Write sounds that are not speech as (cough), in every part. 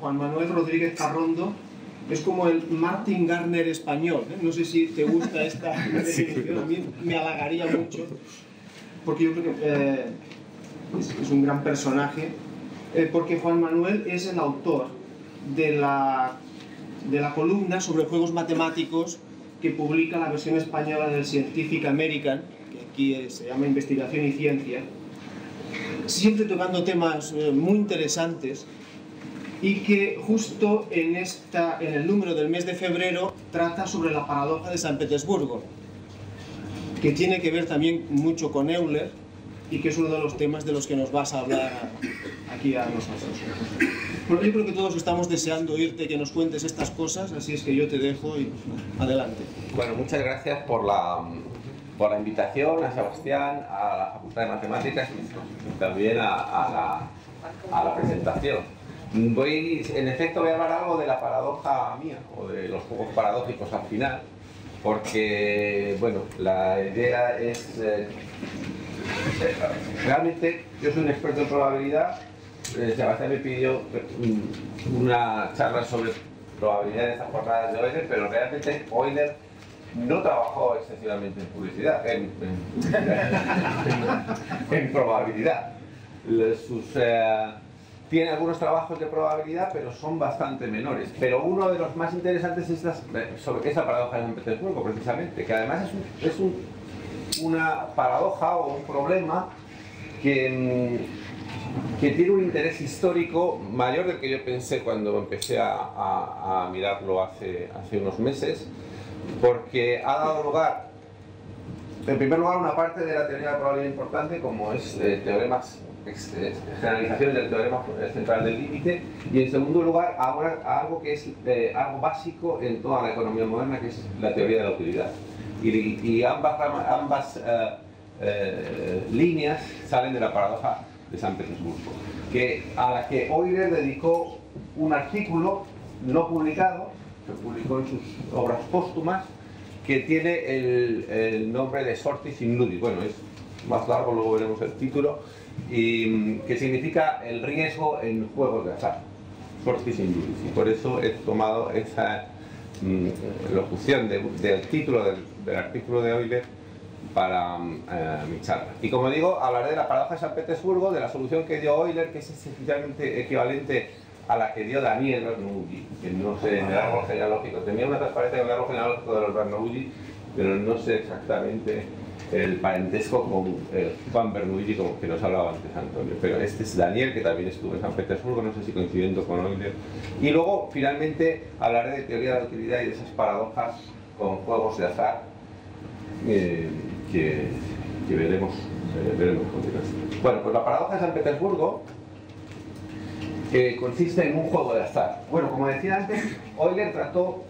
Juan Manuel Rodríguez Carrondo es como el Martin Garner español. ¿eh? No sé si te gusta esta (laughs) definición, a mí me halagaría mucho, porque yo creo que eh, es, un gran personaje, eh, porque Juan Manuel es el autor de la, de la columna sobre juegos matemáticos que publica la versión española del Scientific American, que aquí se llama Investigación y Ciencia, siempre tocando temas muy interesantes y que justo en, esta, en el número del mes de febrero trata sobre la paradoja de San Petersburgo, que tiene que ver también mucho con Euler y que es uno de los temas de los que nos vas a hablar aquí a nosotros. Bueno, yo creo que todos estamos deseando oírte que nos cuentes estas cosas, así es que yo te dejo y adelante. Bueno, muchas gracias por la, por la invitación a Sebastián, a la Facultad de Matemáticas y también a, a, la, a la presentación. Voy, en efecto, voy a hablar algo de la paradoja mía, o de los juegos paradójicos al final, porque, bueno, la idea es... Eh, realmente, yo soy un experto en probabilidad, eh, Sebastián me pidió mm, una charla sobre probabilidad de estas jornadas de Euler, pero realmente Euler no trabajó excesivamente en publicidad, en, en, (laughs) probabilidad. Sus... Eh, tiene algunos trabajos de probabilidad, pero son bastante menores. Pero uno de los más interesantes es, sobre, esa paradoja de San Petersburgo, precisamente, que además es, una paradoja o un problema que, mm, que, tiene un interés histórico mayor del que yo pensé cuando empecé a, mirarlo hace, unos meses, porque ha dado lugar, en primer lugar, una parte de la teoría de probabilidad importante, como es eh, teoremas generalización del teorema central del límite y en segundo lugar ahora algo que es eh, algo básico en toda la economía moderna que es la teoría de la utilidad. Y, ambas, ambas eh, eh, líneas salen de la paradoja de San Petersburgo que, a la que Euler dedicó un artículo no publicado que publicó en sus obras póstumas que tiene el, el nombre de Sortis in Ludis bueno es más largo, luego veremos el título y mm, que significa el riesgo en juegos de azar, Y por eso he tomado esa mm, locución del título del, artículo de Euler para mm, eh, mi charla. Y como digo, hablaré de la paradoja de San Petersburgo, de la solución que dio Euler, que es esencialmente equivalente a la que dio Daniel Bernoulli, que no sé en el árbol genealógico. Tenía una transparencia en el árbol genealógico de los Bernoulli, pero no sé exactamente el parentesco con eh, Juan Bernoulli, como que nos hablaba antes Antonio. Pero este es Daniel, que también estuvo en San Petersburgo, no sé si coincidiendo con Euler. Y luego, finalmente, hablaré de teoría de la utilidad y de esas paradojas con juegos de azar eh, que, veremos, eh, veremos Bueno, pues la paradoja de San Petersburgo consiste en un juego de azar. Bueno, como decía antes, Euler trató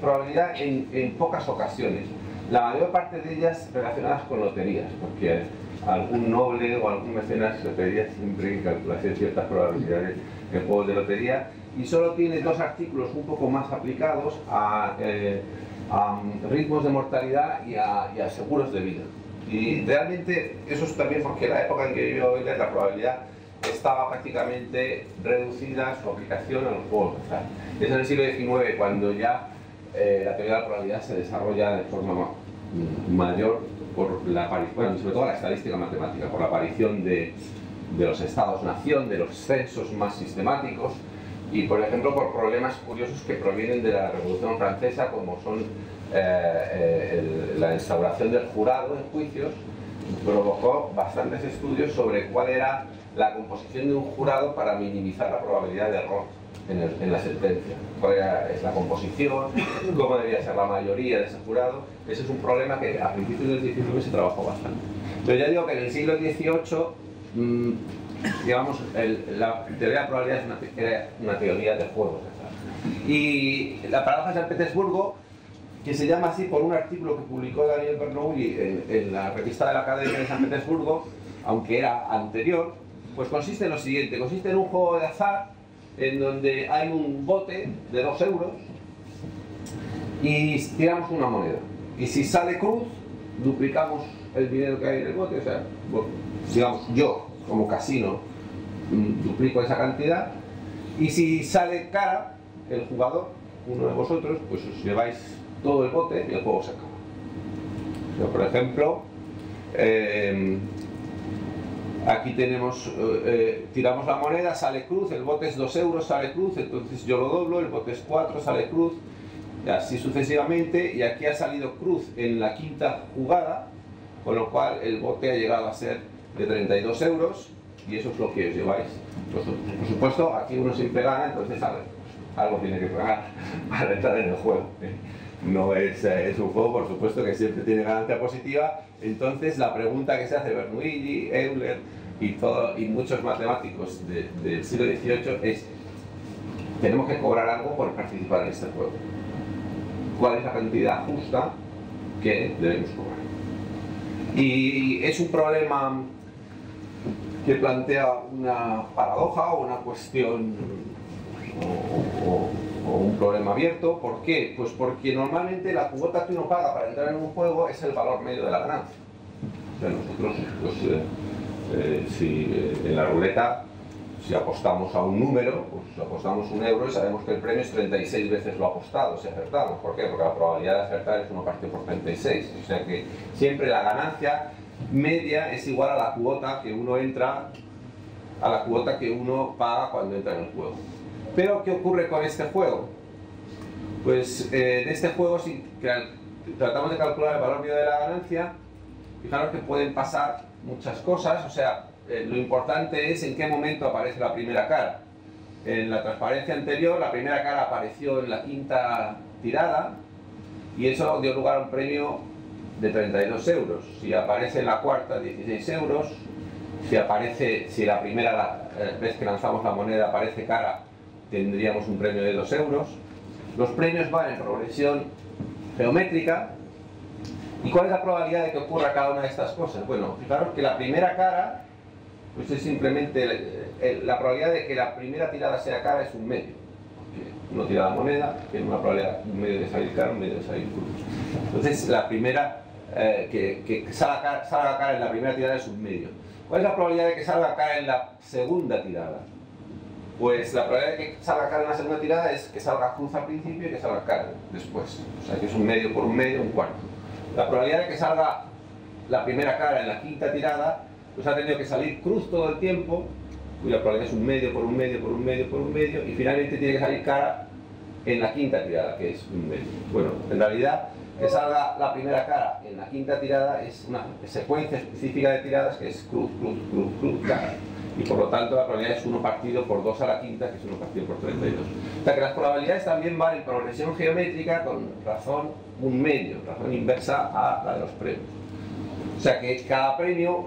probabilidad en, en pocas ocasiones la mayor parte de ellas relacionadas con loterías, porque algún noble o algún mecenas se pedía siempre que calculase ciertas probabilidades en juegos de lotería y solo tiene dos artículos un poco más aplicados a, eh, mm, ritmos de mortalidad y a, seguros de vida. Y realmente eso es también porque la época en que vivió hoy la probabilidad estaba prácticamente reducida su aplicación a los juegos. es en el siglo XIX cuando ya eh, la teoría de la probabilidad se desarrolla de forma mayor por la bueno, sobre todo la estadística matemática, por la aparición de, de los estados-nación, de los censos más sistemáticos y, por ejemplo, por problemas curiosos que provienen de la Revolución Francesa, como son eh, eh, la instauración del jurado en juicios, provocó bastantes estudios sobre cuál era la composición de un jurado para minimizar la probabilidad de error en, la sentencia. ¿Cuál es la composición? ¿Cómo debía ser la mayoría de ese jurado? Ese es un problema que a principios del XIX se trabajó bastante. Pero ya digo que en el siglo XVIII, mm, digamos, la teoría de la probabilidad una, era una teoría de juegos. Y la paradoja de San Petersburgo, que se llama así por un artículo que publicó Daniel Bernoulli en, en la revista de la Academia de San Petersburgo, aunque era anterior, pues consiste en lo siguiente, consiste en un juego de azar en donde hay un bote de 2 euros y tiramos una moneda. Y si sale cruz, duplicamos el dinero que hay en el bote. O sea, digamos, yo como casino mm, duplico esa cantidad Y si sale cara el jugador, uno de vosotros, pues os lleváis todo el bote y el juego se acaba. por ejemplo, eh, aquí tenemos, eh, eh, tiramos la moneda, sale cruz, el bote es 2 euros, sale cruz, entonces yo lo doblo, el bote es 4, sale cruz, así sucesivamente, y aquí ha salido cruz en la quinta jugada, con lo cual el bote ha llegado a ser de 32 euros, y eso es lo que os lleváis Por supuesto, aquí uno siempre gana, entonces algo tiene que pagar (laughs) para entrar en el juego. ¿eh? No es, es, un juego, por supuesto, que siempre tiene ganancia positiva. Entonces, la pregunta que se hace Bernoulli, Euler y, todo, y muchos matemáticos del siglo XVIII es: ¿tenemos que cobrar algo por participar en este juego? ¿Cuál es la cantidad justa que debemos cobrar? Y es un problema que plantea una paradoja o una cuestión o, un problema abierto. ¿Por qué? Pues porque normalmente la cuota que uno paga para entrar en un juego es el valor medio de la ganancia. O sea, nosotros, pues, eh, eh, si eh, en la ruleta, si apostamos a un número, pues apostamos un euro y sabemos que el premio es 36 veces lo apostado si acertamos. ¿Por qué? Porque la probabilidad de acertar es 1 partido por 36. O sea que siempre la ganancia media es igual a la cuota que uno entra, a la cuota que uno paga cuando entra en el juego. Pero, ¿qué ocurre con este juego? Pues eh, en este juego, si tratamos de calcular el valor medio de la ganancia, fijaros que pueden pasar muchas cosas, o sea, eh, lo importante es en qué momento aparece la primera cara. En la transparencia anterior, la primera cara apareció en la quinta tirada y eso dio lugar a un premio de 32 euros. Si aparece en la cuarta, 16 euros. Si aparece, si la primera eh, vez que lanzamos la moneda aparece cara, tendríamos un premio de 2 euros. Los premios van en progresión geométrica. ¿Y cuál es la probabilidad de que ocurra cada una de estas cosas? Bueno, fijaros que la primera cara, pues es simplemente la probabilidad de que la primera tirada sea cara es un medio. Uno tira la moneda, tiene una probabilidad, un medio de salir cara, un medio de salir cruz. Entonces, la primera, eh, que, salga, salga cara en la primera tirada es un medio. ¿Cuál es la probabilidad de que salga cara en la segunda tirada? Pues la probabilidad de que salga cara en la segunda tirada es que salga cruz al principio y que salga cara después. O sea que es un medio por un medio, un cuarto. La probabilidad de que salga la primera cara en la quinta tirada, pues ha tenido que salir cruz todo el tiempo, cuya probabilidad es un medio por un medio por un medio por un medio, y finalmente tiene que salir cara en la quinta tirada, que es un medio. Bueno, en realidad que salga la primera cara en la quinta tirada es una secuencia específica de tiradas que es cruz, cruz, cruz, cruz, cara y por lo tanto la probabilidad es 1 partido por 2 a la quinta, que es 1 partido por 32. O sea que las probabilidades también van en progresión geométrica con razón un medio, razón inversa a la de los premios. O sea que cada premio,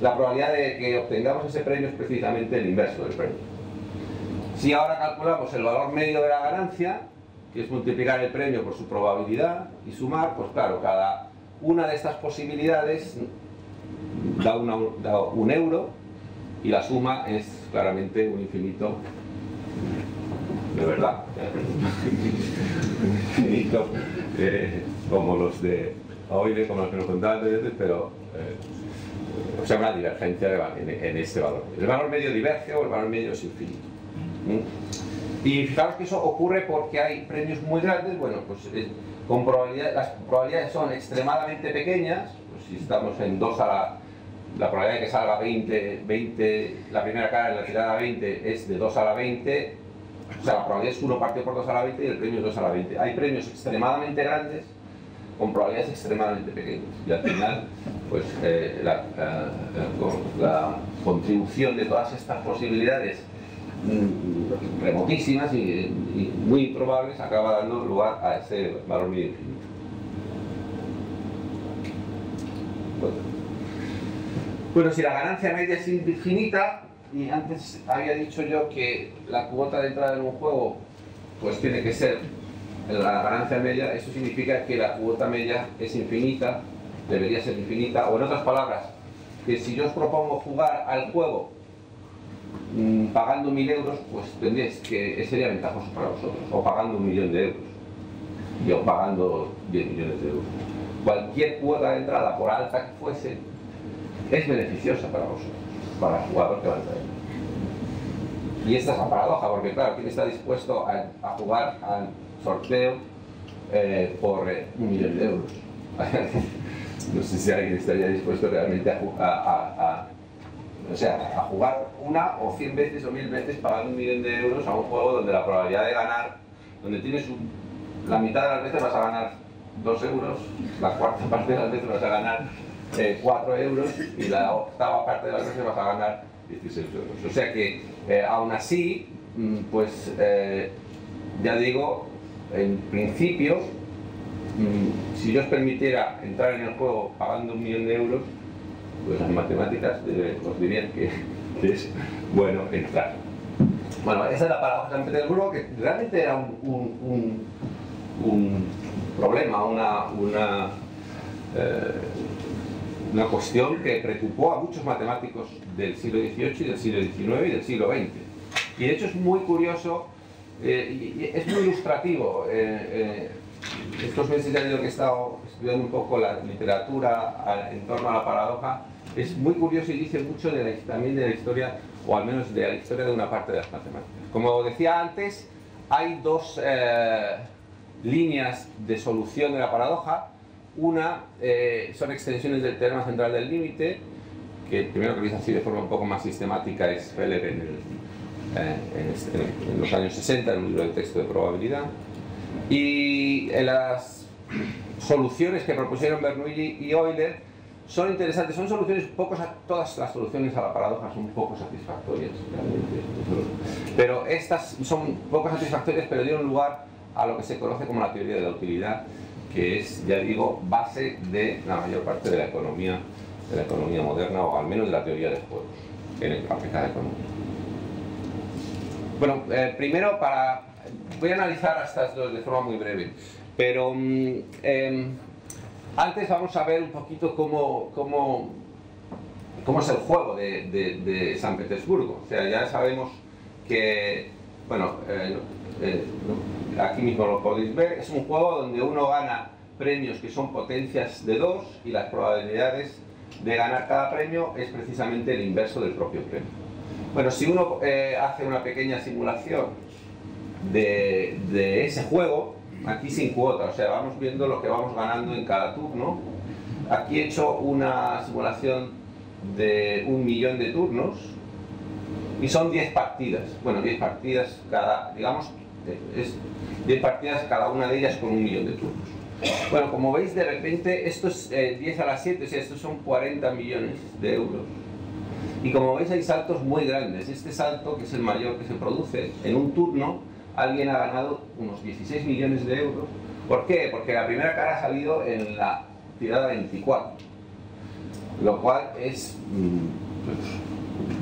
la probabilidad de que obtengamos ese premio es precisamente el inverso del premio. Si ahora calculamos el valor medio de la ganancia, que es multiplicar el premio por su probabilidad y sumar, pues claro, cada una de estas posibilidades da, da un euro y la suma es claramente un infinito de verdad. un (laughs) infinito eh, como los de hoy, como los que nos contaban pero eh, o sea, una divergencia en, este valor. El valor medio diverge o el valor medio es infinito. Y fijaros que eso ocurre porque hay premios muy grandes, bueno, pues eh, con probabilidad, las probabilidades son extremadamente pequeñas, pues si estamos en 2 a la la probabilidad de que salga 20, 20, la primera cara en la tirada 20 es de 2 a la 20, o sea, la probabilidad es 1 partido por 2 a la 20 y el premio es 2 a la 20. Hay premios extremadamente grandes con probabilidades extremadamente pequeñas y al final, pues eh, la, la, contribución de todas estas posibilidades mm, remotísimas y, muy improbables acaba dando lugar a ese valor medio infinito. Bueno, si la ganancia media es infinita, y antes había dicho yo que la cuota de entrada en un juego pues tiene que ser la ganancia media, eso significa que la cuota media es infinita, debería ser infinita, o en otras palabras, que si yo os propongo jugar al juego mm, pagando mil euros, pues tendréis que sería ventajoso para vosotros, o pagando un millón de euros, yo pagando 10 millones de euros. Cualquier cuota de entrada, por alta que fuese, es beneficiosa para vosotros, para el jugador que va a entrar. Y esta es la paradoja, porque claro, ¿quién está dispuesto a, a jugar al sorteo eh, por eh, un millón de euros? (laughs) no sé si alguien estaría dispuesto realmente a, a, o sea, a jugar una o cien veces o mil veces pagando un millón de euros a un juego donde la probabilidad de ganar, donde tienes un, la mitad de las veces vas a ganar dos euros, la cuarta (laughs) parte de las veces vas a ganar eh, 4 euros y la octava parte de las veces vas a ganar 16 euros. O sea que eh, aún así, mm, pues eh, ya digo, en principio, mm, si yo os permitiera entrar en el juego pagando un millón de euros, pues las matemáticas os dirían que, es bueno entrar. Bueno, esa es la paradoja de San Petersburgo, que realmente era un, un, problema, una, una eh, una cuestión que preocupó a muchos matemáticos del siglo XVIII y del siglo XIX y del siglo XX. Y de hecho es muy curioso, eh, y es muy ilustrativo. Eh, eh, estos meses ya que he estado estudiando un poco la literatura en torno a la paradoja. Es muy curioso y dice mucho de la, también de la historia, o al menos de la historia de una parte de las matemáticas. Como decía antes, hay dos líneas de solución de la paradoja una eh, son extensiones del teorema central del límite, que el primero que lo hizo así de forma un poco más sistemática es Feller en, eh, este, en, los años 60, en un libro de texto de probabilidad. Y las soluciones que propusieron Bernoulli y Euler son interesantes, son soluciones poco, todas las soluciones a la paradoja son poco satisfactorias, pero estas son poco satisfactorias, pero dieron lugar a lo que se conoce como la teoría de la utilidad, que es, ya digo, base de la mayor parte de la economía, de la economía moderna, o al menos de la teoría de juegos, en el aplicada economía. Bueno, eh, primero para... Voy a analizar estas dos de forma muy breve, pero mm, em, antes vamos a ver un poquito cómo, cómo, cómo es el juego de, de, San Petersburgo. O sea, ya sabemos que, bueno, eh, eh, aquí mismo lo podéis ver, es un juego donde uno gana premios que son potencias de 2 y las probabilidades de ganar cada premio es precisamente el inverso del propio premio. Bueno, si uno eh, hace una pequeña simulación de, de, ese juego, aquí sin cuota, o sea, vamos viendo lo que vamos ganando en cada turno. Aquí he hecho una simulación de un millón de turnos y son 10 partidas. Bueno, 10 partidas cada, digamos, es 10 partidas, cada una de ellas con un millón de turnos. Bueno, como veis, de repente, esto es 10 eh, a las 7, o sea, estos son 40 millones de euros. Y como veis, hay saltos muy grandes. Este salto, que es el mayor que se produce, en un turno, alguien ha ganado unos 16 millones de euros. ¿Por qué? Porque la primera cara ha salido en la tirada 24, lo cual es mm, pues,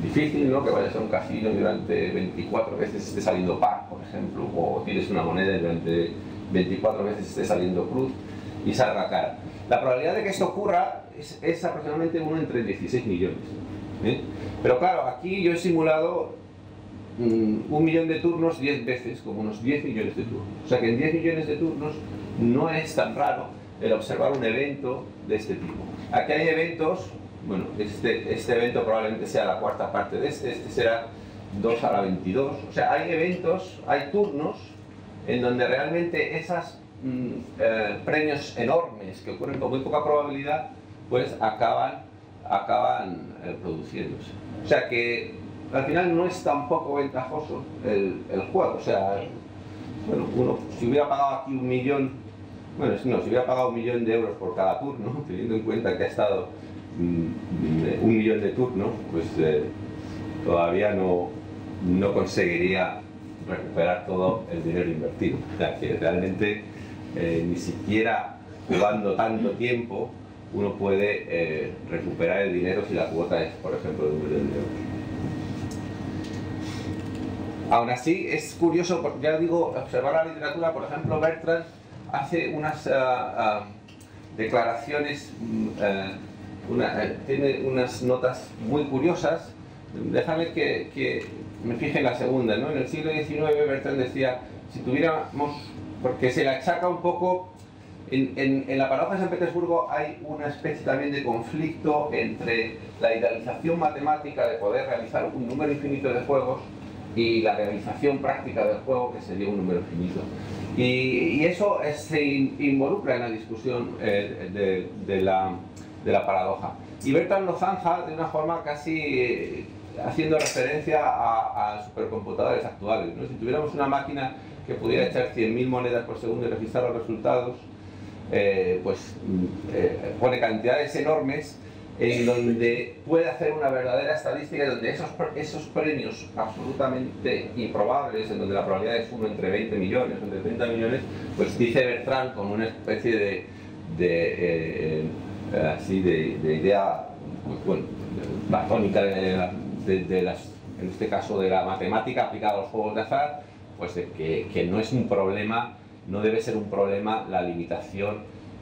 difícil, ¿no? Que vayas a un casino y durante 24 veces esté saliendo par, por ejemplo, o tienes una moneda y durante 24 veces esté saliendo cruz y salga cara. La probabilidad de que esto ocurra es, aproximadamente 1 entre 16 millones. ¿eh? Pero claro, aquí yo he simulado mm, un millón de turnos 10 veces, como unos 10 millones de turnos. O sea que en 10 millones de turnos no es tan raro el observar un evento de este tipo. Aquí hay eventos bueno, este, este evento probablemente sea la cuarta parte de este, este será 2 a la 22. O sea, hay eventos, hay turnos en donde realmente esos mm, eh, premios enormes que ocurren con muy poca probabilidad, pues acaban, acaban eh, produciéndose. O sea que al final no es tampoco ventajoso el, el juego. O sea, bueno, uno, si hubiera pagado aquí un millón, bueno, no, si hubiera pagado un millón de euros por cada turno, (laughs) teniendo en cuenta que ha estado un millón de turnos, pues eh, todavía no, no conseguiría recuperar todo el dinero invertido. O realmente eh, ni siquiera jugando tanto tiempo uno puede eh, recuperar el dinero si la cuota es, por ejemplo, de un millón de euros. Aún así, es curioso, ya digo, observar la literatura, por ejemplo, Bertrand hace unas ah, ah, declaraciones mm, eh, tiene unas notas muy curiosas. Déjame que, me fije en la segunda. ¿no? En el siglo XIX Bertrand decía, si tuviéramos, porque se la achaca un poco, en, en, la paradoja de San Petersburgo hay una especie también de conflicto entre la idealización matemática de poder realizar un número infinito de juegos y la realización práctica del juego, que sería un número finito. Y, eso se involucra en la discusión eh, de, la, paradoja. Y Bertrand lo zanja de una forma casi eh, haciendo referencia a, supercomputadores actuales. Si tuviéramos una máquina que pudiera echar 100.000 monedas por segundo y registrar los resultados, eh, pues mm, pone cantidades enormes en donde puede hacer una verdadera estadística, donde esos, esos premios absolutamente improbables, en donde la probabilidad es uno entre 20 millones, entre 30 millones, pues dice Bertrand con una especie de, de eh, así de, idea, pues, bueno, platónica de, las, en este caso de la matemática aplicada a los juegos de azar, pues que, que no es un problema, no debe ser un problema la limitación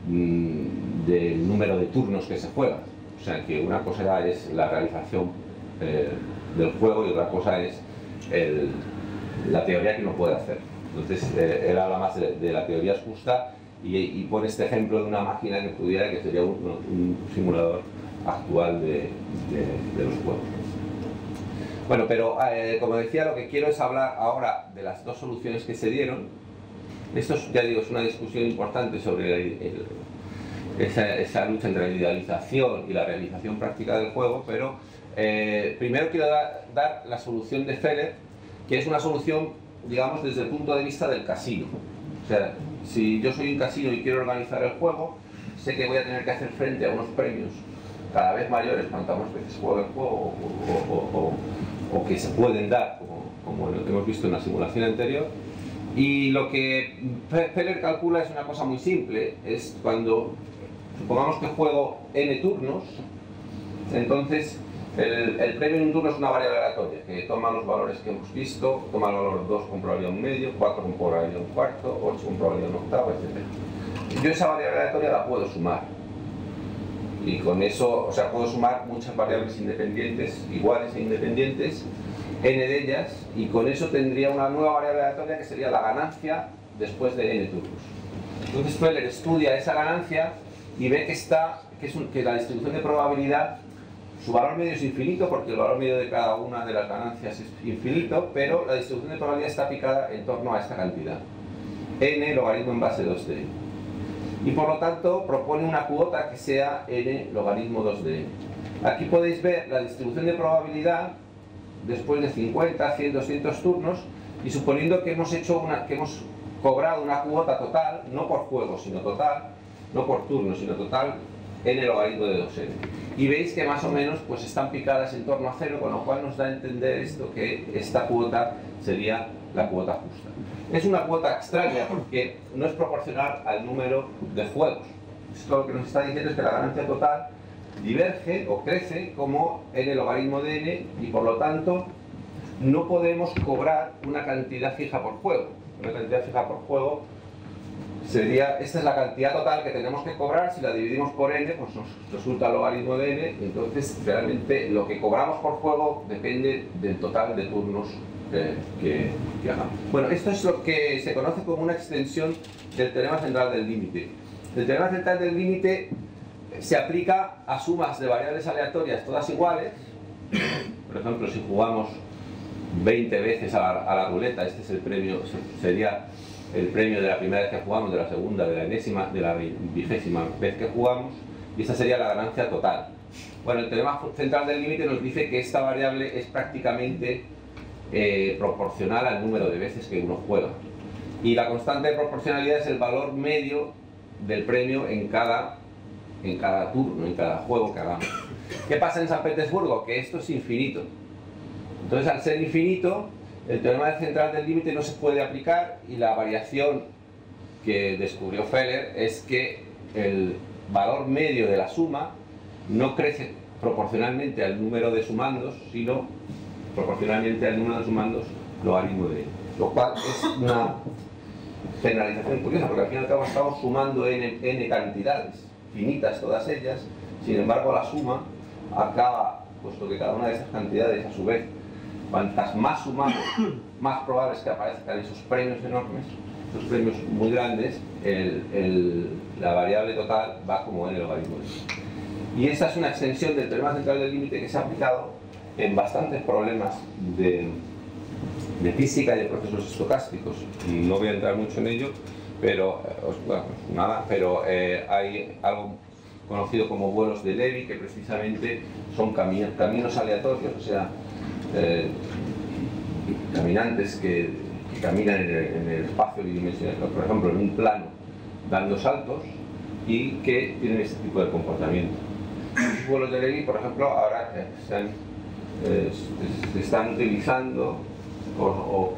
mm, del número de turnos que se juegan o sea que una cosa es la realización eh, del juego y otra cosa es la teoría que uno puede hacer. Entonces eh, él habla más de, la teoría justa y, pone este ejemplo de una máquina que pudiera, que sería un, simulador actual de, los juegos. Bueno, pero eh, como decía, lo que quiero es hablar ahora de las dos soluciones que se dieron. Esto, ya digo, es una discusión importante sobre el, esa, lucha entre la idealización y la realización práctica del juego, pero eh, primero quiero dar, la solución de Feller, que es una solución, digamos, desde el punto de vista del casino. O sea, si yo soy un casino y quiero organizar el juego, sé que voy a tener que hacer frente a unos premios cada vez mayores cuanto más veces juego el juego o, que se pueden dar, como, lo que hemos visto en la simulación anterior. Y lo que Feller calcula es una cosa muy simple, es cuando supongamos que juego n turnos, entonces el, premio en turno es una variable aleatoria que toma los valores que hemos visto, toma el valor 2 con probabilidad un medio, 4 con probabilidad un cuarto, 8 con probabilidad un octavo, etc. Yo esa variable aleatoria la puedo sumar. Y con eso, o sea, puedo sumar muchas variables independientes, iguales e independientes, n de ellas, y con eso tendría una nueva variable aleatoria que sería la ganancia después de n turnos. Entonces Feller estudia esa ganancia y ve que, está, que, es que la distribución de probabilidad, su valor medio es infinito porque el valor medio de cada una de las ganancias es infinito, pero la distribución de probabilidad está picada en torno a esta cantidad, n logaritmo en base 2 de n. Y por lo tanto propone una cuota que sea n logaritmo 2 de n. Aquí podéis ver la distribución de probabilidad después de 50, 100, 200 turnos y suponiendo que hemos, hecho una, que hemos cobrado una cuota total, no por juego, sino total, no por turno, sino total en el logaritmo de 2n. Y veis que más o menos pues están picadas en torno a cero, con lo cual nos da a entender esto que esta cuota sería la cuota justa. Es una cuota extraña porque no es proporcional al número de juegos. Esto lo que nos está diciendo es que la ganancia total diverge o crece como en el logaritmo de n y por lo tanto no podemos cobrar una cantidad fija por juego. Una cantidad fija por juego sería, esta es la cantidad total que tenemos que cobrar, si la dividimos por n, pues nos resulta el logaritmo de n, entonces realmente lo que cobramos por juego depende del total de turnos que, hagamos. Bueno, esto es lo que se conoce como una extensión del teorema central del límite. El teorema central del límite se aplica a sumas de variables aleatorias todas iguales, por ejemplo, si jugamos 20 veces a la, a la ruleta, este es el premio, sería el premio de la primera vez que jugamos, de la segunda, de la enésima, de la vigésima vez que jugamos, y esa sería la ganancia total. Bueno, el teorema central del límite nos dice que esta variable es prácticamente eh, proporcional al número de veces que uno juega. Y la constante de proporcionalidad es el valor medio del premio en cada, en cada turno, en cada juego que hagamos. ¿Qué pasa en San Petersburgo? Que esto es infinito. Entonces, al ser infinito, el teorema central del límite no se puede aplicar y la variación que descubrió Feller es que el valor medio de la suma no crece proporcionalmente al número de sumandos, sino proporcionalmente al número de sumandos logaritmo de n. Lo cual es una generalización curiosa, porque al fin y al cabo estamos sumando n, n cantidades, finitas todas ellas, sin embargo la suma acaba, puesto que cada una de esas cantidades a su vez cuantas más sumamos, (coughs) más probable es que aparezcan esos premios enormes, esos premios muy grandes, la variable total va como en el logaritmo. Y esa es una extensión del teorema central del límite que se ha aplicado en bastantes problemas de, de física y de procesos estocásticos. No voy a entrar mucho en ello, pero, eh, bueno, nada, pero eh, hay algo conocido como vuelos de Levy, que precisamente son caminos, caminos aleatorios, o sea, eh, caminantes que, caminan en el, espacio bidimensional, por ejemplo, en un plano, dando saltos y que tienen este tipo de comportamiento. Los vuelos de Levy, por ejemplo, ahora se, están utilizando o,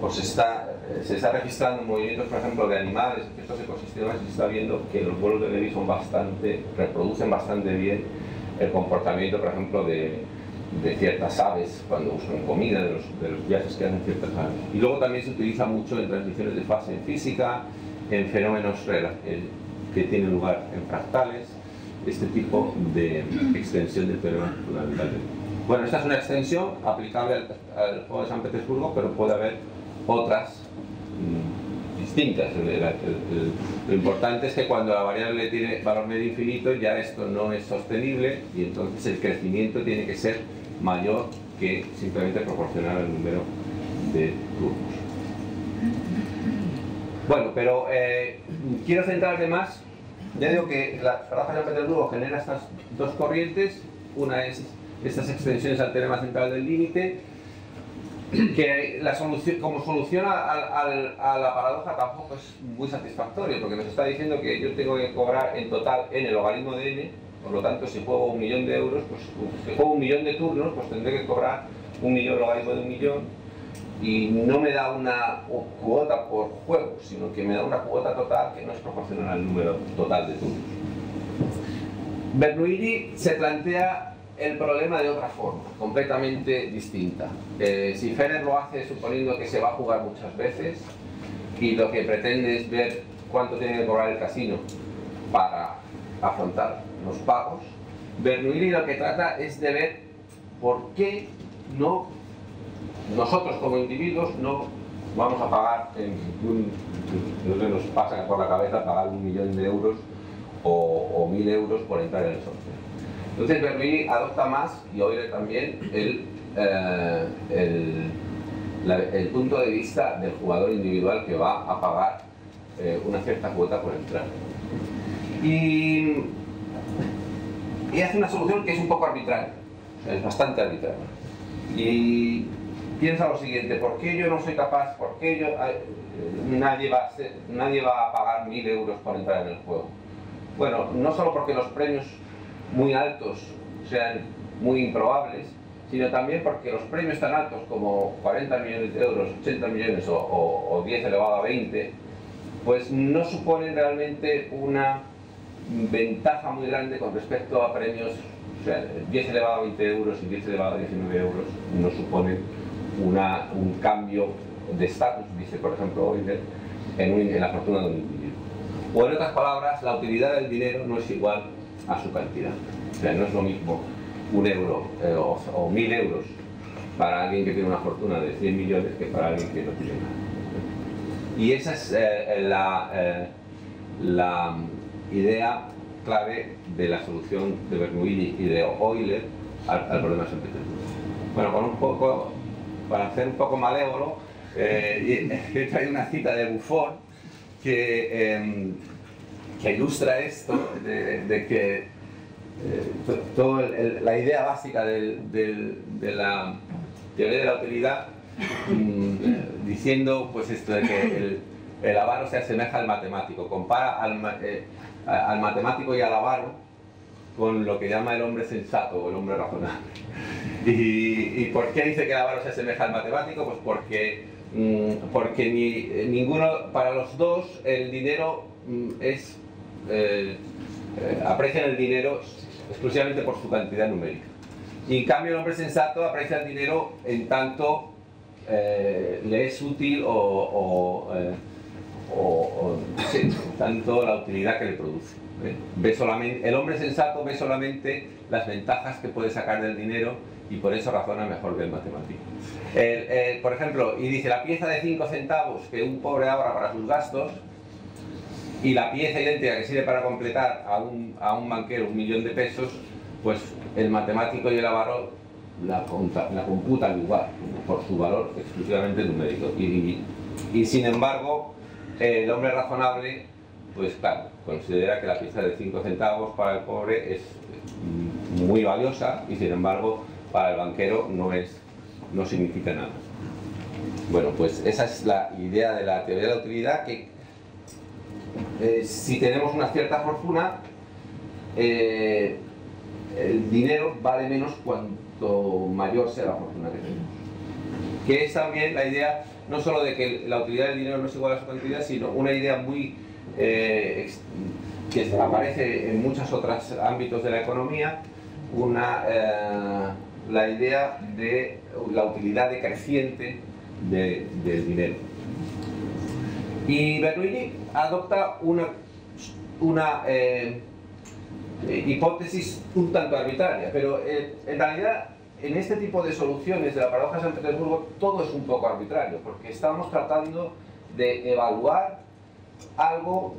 o se está se está registrando movimientos, por ejemplo, de animales, estos ecosistemas, y se está viendo que los vuelos de Levy son bastante, reproducen bastante bien el comportamiento, por ejemplo, de, de ciertas aves cuando buscan comida, de los, de viajes que hacen ciertas aves. Y luego también se utiliza mucho en transmisiones de fase en física, en fenómenos que tienen lugar en fractales, este tipo de extensión del fenómeno fundamental. Bueno, esta es una extensión aplicable al, al juego de San Petersburgo, pero puede haber otras Mm, distintas. lo importante es que cuando la variable tiene valor medio infinito ya esto no es sostenible y entonces el crecimiento tiene que ser mayor que simplemente proporcionar el número de turnos. Bueno, pero eh, quiero centrarme más. Ya digo que la paradoja de Petersburgo genera estas dos corrientes. Una es estas extensiones al teorema central del límite que la solución, como solución a, la paradoja tampoco es muy satisfactorio, porque nos está diciendo que yo tengo que cobrar en total n el logaritmo de n, por lo tanto si juego un millón de euros, pues si juego un millón de turnos, pues tendré que cobrar un millón logaritmo de un millón, y no me da una cuota por juego, sino que me da una cuota total que no es proporcional al número total de turnos. Bernoulli se plantea el problema de otra forma, completamente distinta. Eh, si Federer lo hace suponiendo que se va a jugar muchas veces y lo que pretende es ver cuánto tiene que cobrar el casino para afrontar los pagos, Bernoulli lo que trata es de ver por qué no nosotros como individuos no vamos a pagar, no se nos pasa por la cabeza pagar un millón de euros o, o mil euros por entrar en el sorteo. Entonces Bernoulli adopta más, y Euler también, el, eh, el, punto de vista del jugador individual que va a pagar eh, una cierta cuota por entrar. Y, y, hace una solución que es un poco arbitraria, es bastante arbitraria. Y piensa lo siguiente, ¿por qué yo no soy capaz, por qué yo, nadie, va a nadie va a pagar mil euros por entrar en el juego? Bueno, no solo porque los premios muy altos sean muy improbables, sino también porque los premios tan altos como 40 millones de euros, 80 millones o, 10 elevado a 20, pues no suponen realmente una ventaja muy grande con respecto a premios, o sea, 10 elevado a 20 euros y 10 elevado a 19 euros no suponen una, un cambio de estatus, dice por ejemplo Euler, en, la fortuna de un individuo. O en otras palabras, la utilidad del dinero no es igual a su cantidad. O sea, no es lo mismo un euro eh, o, mil euros para alguien que tiene una fortuna de 100 millones que para alguien que no tiene nada. Y esa es eh, la, eh, la idea clave de la solución de Bernoulli y de Euler al, problema de San Petersburgo. Bueno, con un poco, para hacer un poco malévolo, (laughs) he traído una cita de Buffon que em, que ilustra esto, de, que eh, la idea básica de la teoría de la utilidad, mm, diciendo pues esto de que el, avaro se asemeja al matemático, compara al, eh, al, matemático y al avaro con lo que llama el hombre sensato o el hombre razonable. (laughs) ¿Y, por qué dice que el avaro se asemeja al matemático? Pues porque, mm, porque ni, ninguno, para los dos el dinero mm, es eh, eh, aprecian el dinero exclusivamente por su cantidad numérica. Y en cambio el hombre sensato aprecia el dinero en tanto eh, le es útil o, tanto la utilidad que le produce. Ve solamente, el hombre sensato ve solamente las ventajas que puede sacar del dinero y por eso razona mejor que el matemático. por ejemplo, y dice la pieza de 5 centavos que un pobre ahorra para sus gastos, y la pieza idéntica que sirve para completar a un, a un banquero un millón de pesos, pues el matemático y el avaro la, la computa al igual, por su valor exclusivamente numérico. Y, y sin embargo, el hombre razonable, pues claro, considera que la pieza de 5 centavos para el pobre es muy valiosa y sin embargo para el banquero no, es, no significa nada. Bueno, pues esa es la idea de la teoría de la utilidad que eh, si tenemos una cierta fortuna, eh, el dinero vale menos cuanto mayor sea la fortuna que tenemos. Que es también la idea no solo de que la utilidad del dinero no es igual a su cantidad, sino una idea muy eh, que aparece en muchos otros ámbitos de la economía, una, eh, la idea de la utilidad decreciente del dinero. Y Bernoulli adopta una, una eh, hipótesis un tanto arbitraria, pero en realidad en este tipo de soluciones de la paradoja de San Petersburgo todo es un poco arbitrario, porque estamos tratando de evaluar algo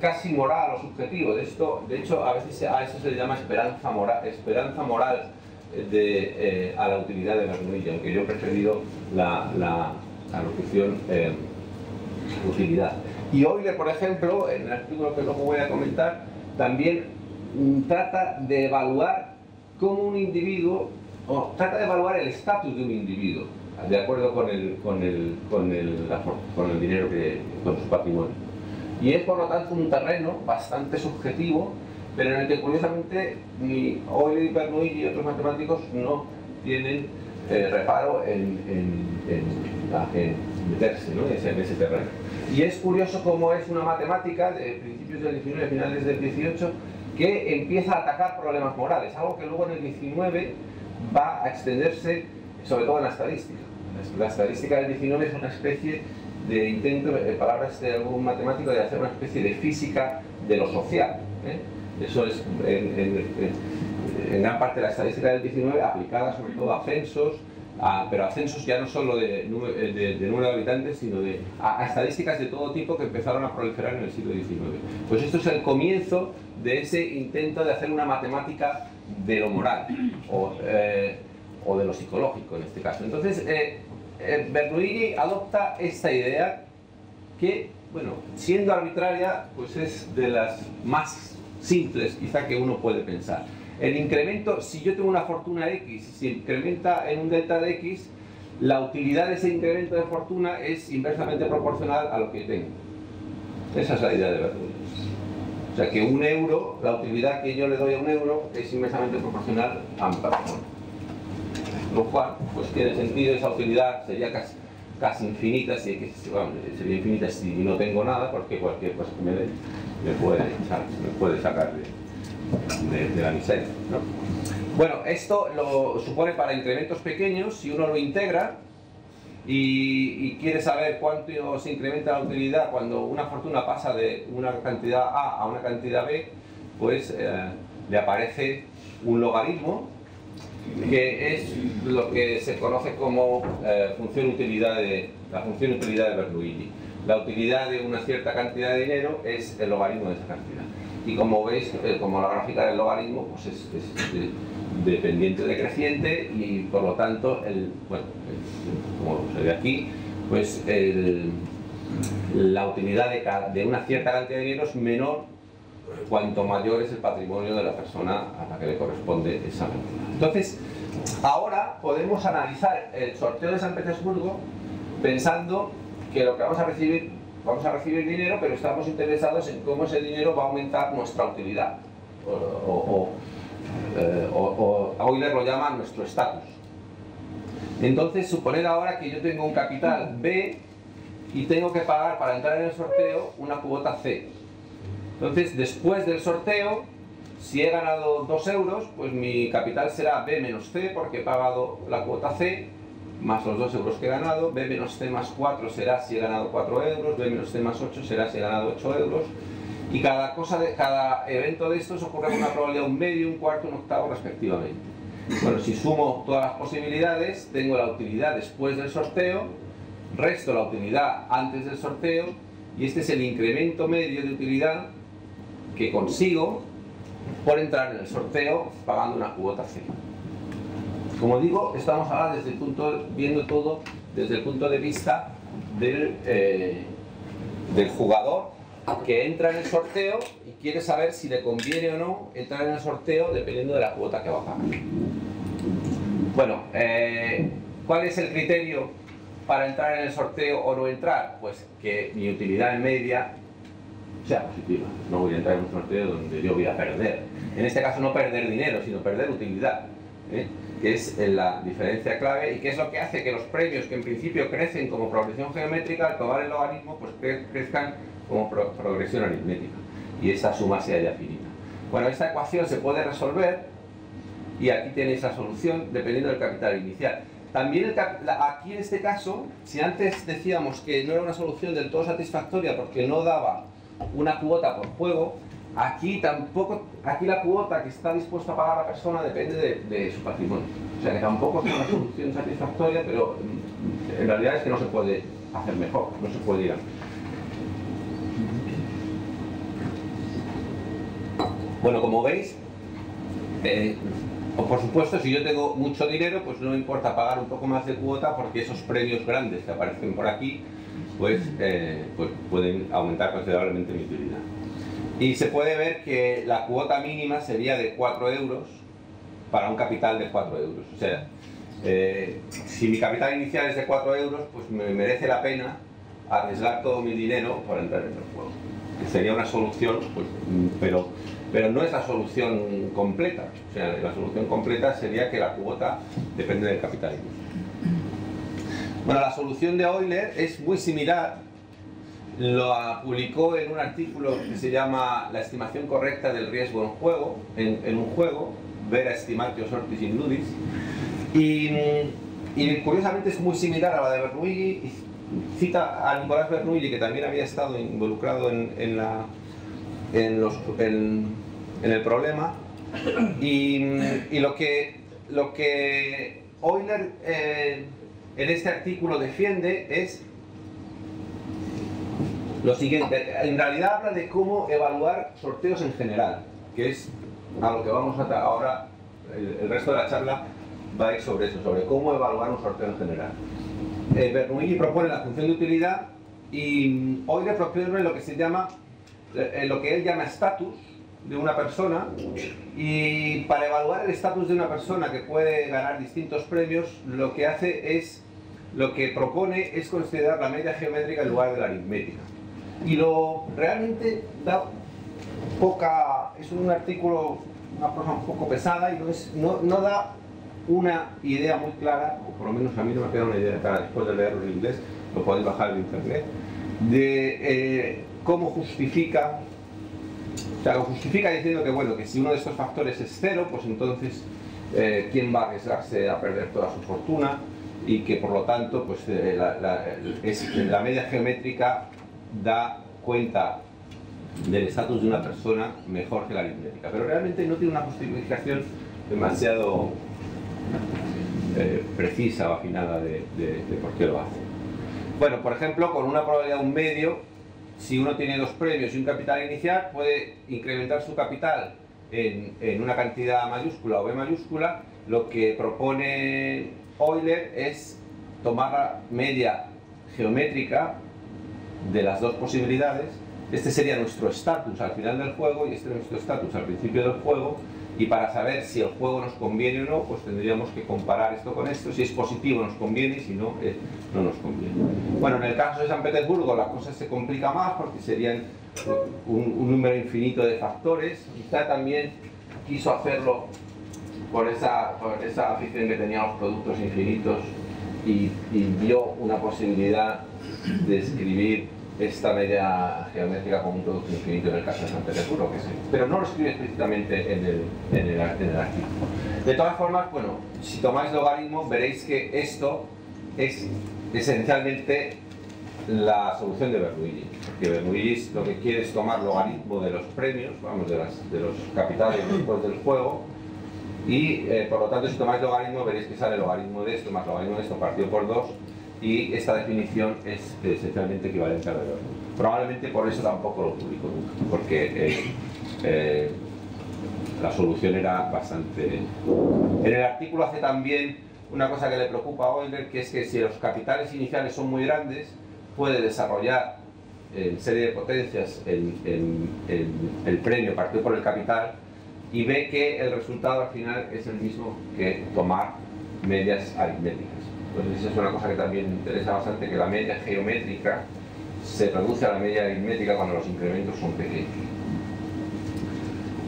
casi moral o subjetivo. De, esto, de hecho, a veces a eso se le llama esperanza moral, esperanza moral de, eh, a la utilidad de Bernoulli, aunque yo he preferido la, la, eh, utilidad. Y Euler, por ejemplo, en el artículo que luego voy a comentar, también mm, trata de evaluar cómo un individuo trata de evaluar el estatus de un individuo, de acuerdo con el, con el, con el, con el dinero que, con su patrimonio. Y es por lo tanto un terreno bastante subjetivo, pero en el que curiosamente ni Bernoulli y otros matemáticos no tienen eh, reparo en, meterse ¿no? en ese terreno. Y es curioso cómo es una matemática de principios del 19, finales del 18, que empieza a atacar problemas morales, algo que luego en el 19 va a extenderse sobre todo en la estadística. La estadística del 19 es una especie de intento, en palabras de algún matemático, de hacer una especie de física de lo social. ¿eh? Eso es en, gran parte la estadística del 19 aplicada sobre todo a censos, pero a censos ya no solo de, número de habitantes, sino de, a, estadísticas de todo tipo que empezaron a proliferar en el siglo XIX. Pues esto es el comienzo de ese intento de hacer una matemática de lo moral eh, o, de lo psicológico en este caso. Entonces, eh, eh adopta esta idea que, bueno, siendo arbitraria, pues es de las más simples quizá que uno puede pensar. El incremento, si yo tengo una fortuna X, si incrementa en un delta de X, la utilidad de ese incremento de fortuna es inversamente proporcional a lo que tengo. Esa es la idea de Bernoulli. O sea que un euro, la utilidad que yo le doy a un euro es inmensamente proporcional a mi patrimonio. Lo cual, pues tiene sentido, esa utilidad sería casi, casi infinita, si, sería infinita si no tengo nada, porque cualquier cosa que me dé me puede, me puede sacar de, la miseria. Bueno, esto lo supone para incrementos pequeños, si uno lo integra, y, quiere saber cuánto se incrementa la utilidad cuando una fortuna pasa de una cantidad A a una cantidad B, pues eh, le aparece un logaritmo que es lo que se conoce como eh, función utilidad de, la función utilidad de Bernoulli. La utilidad de una cierta cantidad de dinero es el logaritmo de esa cantidad. Y como veis, eh, como la gráfica del logaritmo, pues es, dependiente decreciente y por lo tanto, el, bueno, como se ve aquí, pues la utilidad de, una cierta cantidad de dinero es menor cuanto mayor es el patrimonio de la persona a la que le corresponde esa cantidad. Entonces, ahora podemos analizar el sorteo de San Petersburgo pensando que lo que vamos a recibir, vamos a recibir dinero, pero estamos interesados en cómo ese dinero va a aumentar nuestra utilidad. O, eh, o, Euler lo llama nuestro estatus. Entonces, suponer ahora que yo tengo un capital B y tengo que pagar para entrar en el sorteo una cuota C. Entonces, después del sorteo, si he ganado 2 euros, pues mi capital será B menos C porque he pagado la cuota C más los 2 euros que he ganado, B menos C más 4 será si he ganado 4 euros, B menos C más 8 será si he ganado 8 euros, y cada, cosa de, cada evento de estos ocurre con una probabilidad un medio, un cuarto, un octavo respectivamente. Bueno, si sumo todas las posibilidades, tengo la utilidad después del sorteo, resto la utilidad antes del sorteo, y este es el incremento medio de utilidad que consigo por entrar en el sorteo pagando una cuota C. Como digo, estamos ahora desde el punto, viendo todo desde el punto de vista del, eh, del jugador que entra en el sorteo y quiere saber si le conviene o no entrar en el sorteo dependiendo de la cuota que va a pagar. Bueno, eh, ¿cuál es el criterio para entrar en el sorteo o no entrar? Pues que mi utilidad en media sea positiva. No voy a entrar en un sorteo donde yo voy a perder. En este caso no perder dinero, sino perder utilidad. ¿eh? Que es la diferencia clave y que es lo que hace que los premios que en principio crecen como progresión geométrica, al tomar el logaritmo, pues crezcan como progresión aritmética y esa suma sea ya finita. Bueno, esta ecuación se puede resolver y aquí tenéis la solución dependiendo del capital inicial. También aquí en este caso, si antes decíamos que no era una solución del todo satisfactoria porque no daba una cuota por juego, aquí tampoco, aquí la cuota que está dispuesta a pagar la persona depende de, su patrimonio. O sea que tampoco es una solución satisfactoria, pero en realidad es que no se puede hacer mejor, no se puede ir Bueno, como veis, eh, por supuesto, si yo tengo mucho dinero, pues no me importa pagar un poco más de cuota porque esos premios grandes que aparecen por aquí, pues, eh, pues pueden aumentar considerablemente mi utilidad. Y se puede ver que la cuota mínima sería de 4 euros para un capital de 4 euros. O sea, eh, si mi capital inicial es de 4 euros, pues me merece la pena arriesgar todo mi dinero por entrar en el juego. Que sería una solución, pues, pero pero no es la solución completa. O sea, la solución completa sería que la cuota depende del capital Bueno, la solución de Euler es muy similar. Lo publicó en un artículo que se llama La estimación correcta del riesgo en juego, en, un juego, Vera estimatio sortis in ludis. Y, y, curiosamente es muy similar a la de Bernoulli. Cita a Nicolás Bernoulli, que también había estado involucrado en, la, en, los, en el problema. Y, lo, que, lo que Euler eh, en este artículo defiende es lo siguiente. En realidad habla de cómo evaluar sorteos en general, que es a lo que vamos a ahora, el, resto de la charla va a ir sobre eso, sobre cómo evaluar un sorteo en general. Eh, Bernoulli propone la función de utilidad y Euler propone lo que se llama, eh, lo que él llama status, de una persona y para evaluar el estatus de una persona que puede ganar distintos premios, lo que hace es, lo que propone es considerar la media geométrica en lugar de la aritmética. Y lo realmente da poca, es un artículo, una cosa un poco pesada y no, no, no da una idea muy clara, o por lo menos a mí no me queda una idea clara después de leerlo en inglés, lo podéis bajar en internet, de eh, cómo justifica o sea, lo justifica diciendo que, bueno, que si uno de estos factores es cero, pues entonces, eh, ¿quién va a arriesgarse a perder toda su fortuna? Y que, por lo tanto, pues eh, la, media geométrica da cuenta del estatus de una persona mejor que la aritmética. Pero realmente no tiene una justificación demasiado eh, precisa o afinada de, de por qué lo hace. Bueno, por ejemplo, con una probabilidad de un medio, si uno tiene dos premios y un capital inicial, puede incrementar su capital en, una cantidad mayúscula o b mayúscula. Lo que propone Euler es tomar la media geométrica de las dos posibilidades. Este sería nuestro estatus al final del juego y este es nuestro estatus al principio del juego y para saber si el juego nos conviene o no, pues tendríamos que comparar esto con esto. Si es positivo nos conviene y si no, eh, no nos conviene. Bueno, en el caso de San Petersburgo la cosa se complica más porque serían un, número infinito de factores. Quizá también quiso hacerlo por esa, por esa afición que tenía a los productos infinitos y, y vio una posibilidad de escribir esta media geométrica como un producto infinito en el caso de San Petersburgo, que sí. pero no lo escribe explícitamente en el, en, el, artículo. De todas formas, bueno, si tomáis logaritmo veréis que esto es esencialmente la solución de Bernoulli, porque Bernoulli lo que quiere es tomar logaritmo de los premios, vamos, de, las, de los capitales después del juego, y eh, por lo tanto si tomáis logaritmo veréis que sale logaritmo de esto más logaritmo de esto partido por 2 y esta definición es esencialmente equivalente a la de Probablemente por eso tampoco lo publico nunca, porque eh, eh, la solución era bastante... En el artículo hace también una cosa que le preocupa a Euler, que es que si los capitales iniciales son muy grandes, puede desarrollar en serie de potencias el premio partido por el capital y ve que el resultado al final es el mismo que tomar medias aritméticas. Entonces esa es una cosa que también interesa bastante, que la media geométrica se reduce a la media aritmética cuando los incrementos son pequeños.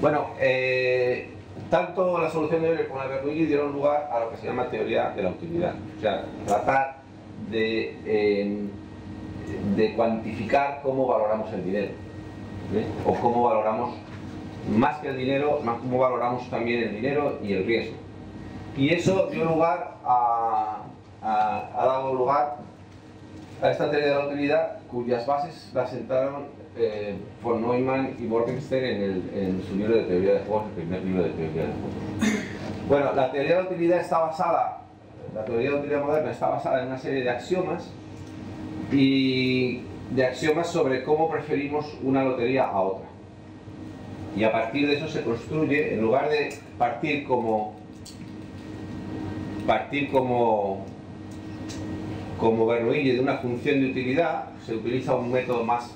Bueno, eh, tanto la solución de Euler como la de Bernoulli dieron lugar a lo que se llama teoría de la utilidad. O sea, tratar de, em, de cuantificar cómo valoramos el dinero. ¿eh? O cómo valoramos, más que el dinero, cómo valoramos también el dinero y el riesgo. Y eso dio lugar a, ha dado lugar a esta teoría de la utilidad cuyas bases las sentaron eh, von Neumann y Morgenstern en, su libro de teoría de juegos, el primer libro de teoría de juegos. Bueno, la teoría de la utilidad está basada, la teoría de la utilidad moderna está basada en una serie de axiomas y de axiomas sobre cómo preferimos una lotería a otra. Y a partir de eso se construye, en lugar de partir como partir como como Bernoulli de una función de utilidad, se utiliza un método más,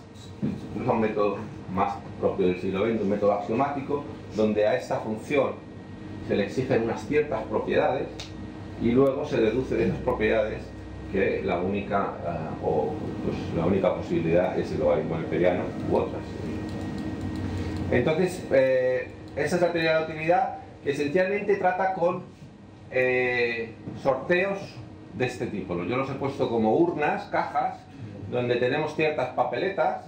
un método más propio del siglo XX, un método axiomático, donde a esta función se le exigen unas ciertas propiedades y luego se deduce de esas propiedades que la única, uh, o, pues, la única posibilidad es el logaritmo neperiano u otras. Entonces, eh, esa es la teoría de utilidad que esencialmente trata con eh, sorteos de este tipo. Yo los he puesto como urnas, cajas, donde tenemos ciertas papeletas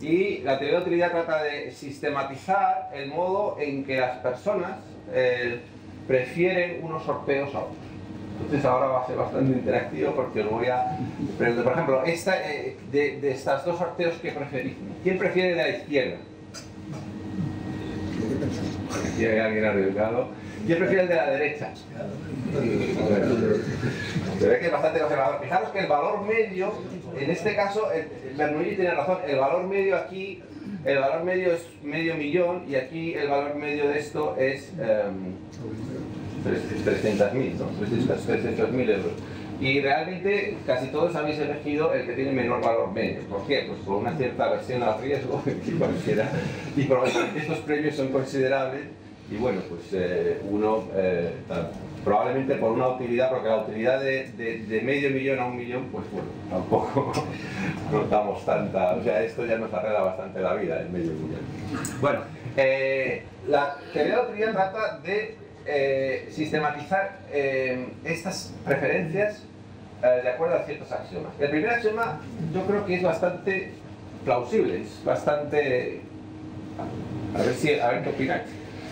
y la teoría de utilidad trata de sistematizar el modo en que las personas eh, prefieren unos sorteos a otros. Entonces ahora va a ser bastante interactivo porque os voy a... por ejemplo, de, de, estas dos sorteos que preferís, ¿quién prefiere de la izquierda? Aquí hay alguien arriesgado. ¿Quién prefiere el de la derecha? Se ve que es bastante conservador. Fijaros que el valor medio, en este caso, Bernoulli tiene razón, el valor medio aquí, el valor medio es medio millón y aquí el valor medio de esto es eh, 300.000, ¿no? 300.000 euros. Y realmente casi todos habéis elegido el que tiene menor valor medio. ¿Por qué? Pues por una cierta aversión al riesgo (laughs) que cualquiera. Y probablemente estos premios son considerables y bueno, pues eh, uno, eh, probablemente por una utilidad, porque la utilidad de, de, medio millón a un millón, pues bueno, tampoco (laughs) notamos tanta, o sea, esto ya nos arregla bastante la vida, el medio millón. Bueno, eh, la teoría de la utilidad trata de sistematizar estas preferencias de acuerdo a ciertos axiomas. El primer axioma yo creo que es bastante plausible, es bastante... A ver, si, a ver qué opináis.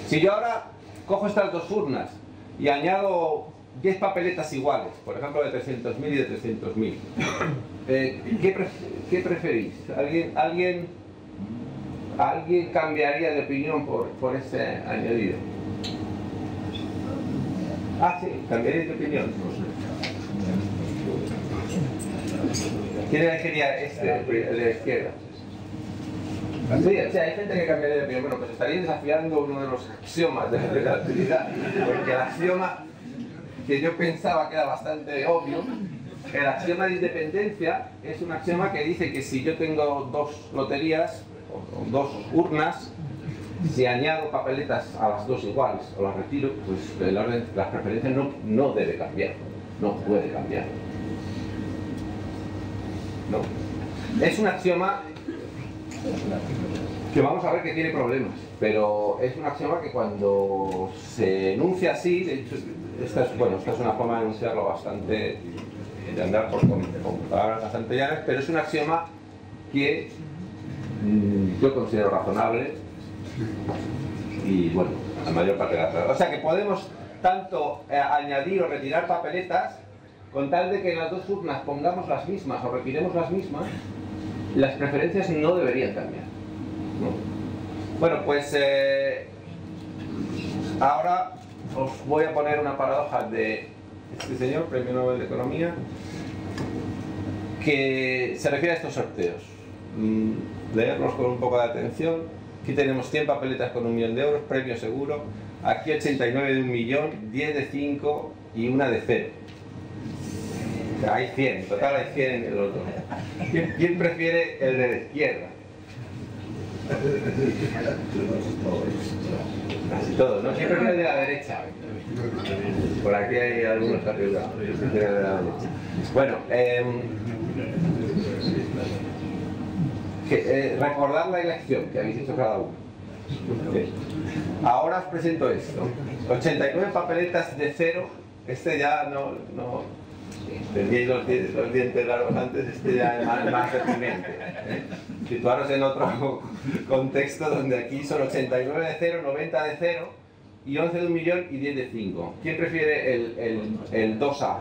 Si yo ahora cojo estas dos urnas y añado 10 papeletas iguales, por ejemplo de 300.000 y de 300.000, eh, ¿qué, preferís? ¿Alguien, alguien, ¿Alguien cambiaría de opinión por, por ese añadido? Ah, sí, cambiaría de opinión. ¿Quién elegiría este, de la izquierda? Sí, o sea, hay gente que cambiaría de opinión. Bueno, pues estaría desafiando uno de los axiomas de la relatividad, porque el axioma que yo pensaba que era bastante obvio, el axioma de independencia es un axioma que dice que si yo tengo dos loterías, o dos urnas, si añado papeletas a las dos iguales o las retiro, pues el orden, las preferencias no, no debe cambiar, no puede cambiar. No. Es un axioma que vamos a ver que tiene problemas, pero es un axioma que cuando se enuncia así, de hecho, esta es, bueno, esta es una forma de enunciarlo bastante, de andar por, con, palabras bastante llanas, pero es un axioma que mm, yo considero razonable y bueno, la mayor parte de la O sea que podemos tanto eh, añadir o retirar papeletas con tal de que en las dos urnas pongamos las mismas o retiremos las mismas las preferencias no deberían cambiar. Bueno, pues eh, ahora os voy a poner una paradoja de este señor, Premio Nobel de Economía, que se refiere a estos sorteos. Mm, leerlos con un poco de atención Aquí tenemos 100 papeletas con un millón de euros, premio seguro. Aquí 89 de un millón, 10 de 5 y una de 0. Hay 100, en total hay 100 en el otro. ¿Quién, quién prefiere el de la izquierda? Casi todos, ¿no? ¿Quién prefiere el de la derecha? Por aquí hay algunos arriba. Bueno, eh, eh, recordar la elección que habéis hecho cada uno. Ahora os presento esto. 89 papeletas de cero. Este ya no, no Tendríais los, dientes, largos antes, este ya es más, más deprimente. ¿eh? Situaros en otro (laughs) contexto donde aquí son 89 de 0, 90 de 0 y 11 de 1 millón y 10 de 5. ¿Quién prefiere el, el, el 2A?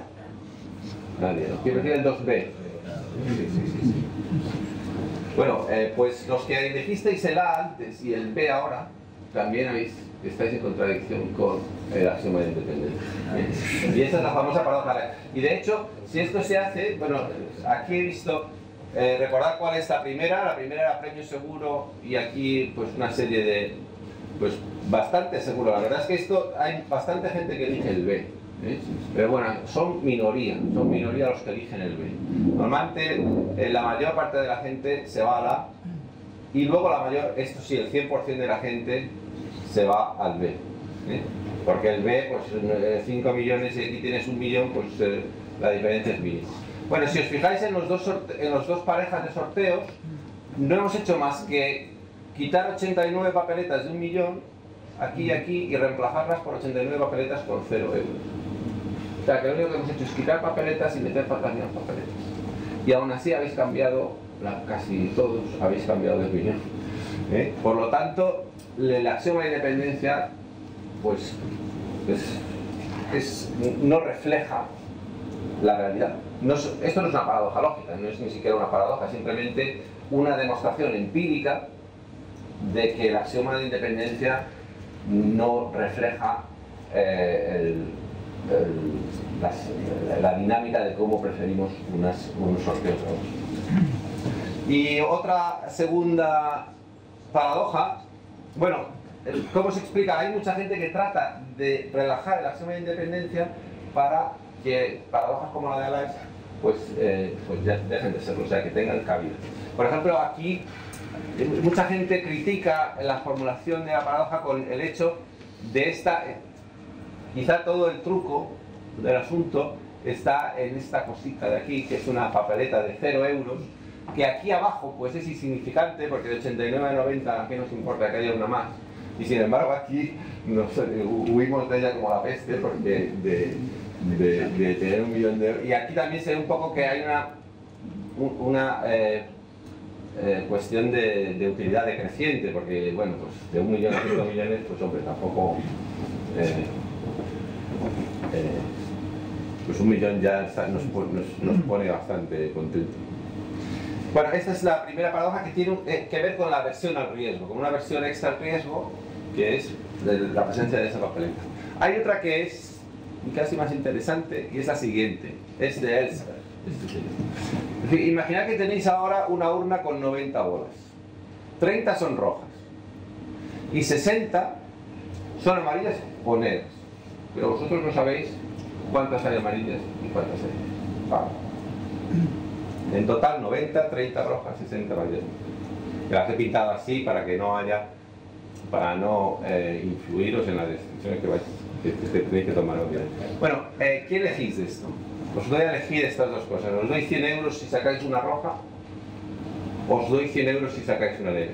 Nadie. ¿Quién prefiere el 2B? Sí, sí, sí, sí. Bueno, eh, pues los que elegisteis el A antes y el B ahora, también habéis, estáis en contradicción con el axioma de independencia. ¿eh? Y esta es la famosa paradoja. Y de hecho, si esto se hace, bueno, aquí he visto, eh, recordad cuál es la primera, la primera era premio seguro y aquí pues una serie de, pues bastante seguro. La verdad es que esto hay bastante gente que elige el B. ¿eh? Pero bueno, son minoría, son minoría los que eligen el B. Normalmente eh, la mayor parte de la gente se va a la A y luego la mayor, esto sí, el 100% de la gente se va al B. ¿eh? Porque el B, pues 5 millones y aquí tienes un millón, pues eh, la diferencia es mínima. Bueno, si os fijáis en los, dos en los dos parejas de sorteos, no hemos hecho más que quitar 89 papeletas de un millón, aquí y aquí, y reemplazarlas por 89 papeletas con 0 euros. O sea, que lo único que hemos hecho es quitar papeletas y meter fantasías papeletas. Y aún así habéis cambiado, casi todos habéis cambiado de opinión. ¿eh? Por lo tanto, el axioma de independencia, pues, es- no refleja la realidad. Esto no es una paradoja lógica, no es ni siquiera una paradoja, simplemente una demostración empírica de que el axioma de independencia no refleja eh, el- la dinámica de cómo preferimos unas- unos sorteos. Y otra segunda paradoja, bueno, ¿cómo se explica? Hay mucha gente que trata de relajar el axioma de independencia para que paradojas como la de Alex pues, eh, pues ya dejen de serlo, o sea, que tengan cabida. Por ejemplo, aquí eh, mucha gente critica la formulación de la paradoja con el hecho de esta, quizá todo el truco del asunto está en esta cosita de aquí, que es una papeleta de 0 euros, que aquí abajo pues es insignificante, porque de 89 a 90 aquí nos importa que haya una más, y sin embargo aquí nos eh, hu- huimos de ella como la peste, porque de, tener un millón de euros. Y aquí también se ve un poco que hay una, un- una eh, eh, cuestión de, de utilidad decreciente, porque bueno, pues de un millón a cinco millones, pues hombre, tampoco... eh, pues un millón ya nos, po- nos- nos pone bastante contentos. Bueno, esta es la primera paradoja que tiene eh, que ver con la aversión al riesgo, con una versión extra al riesgo, que es la presencia de esa papeleta. Hay otra que es casi más interesante y es la siguiente, es de Elsa. Es decir, Imaginad que tenéis ahora una urna con 90 bolas. 30 son rojas y 60 son amarillas o negras. Pero vosotros no sabéis cuántas hay amarillas y cuántas hay. En total 90, 30 rojas, 60 amarillas. Las he pintado así para que no haya, para no eh, influiros en las decisiones que vais que, tenéis que tomar. Bueno, eh, ¿qué elegís de esto? Os doy a elegir estas dos cosas. Os doy 100 euros si sacáis una roja, os doy 100 euros si sacáis una negra.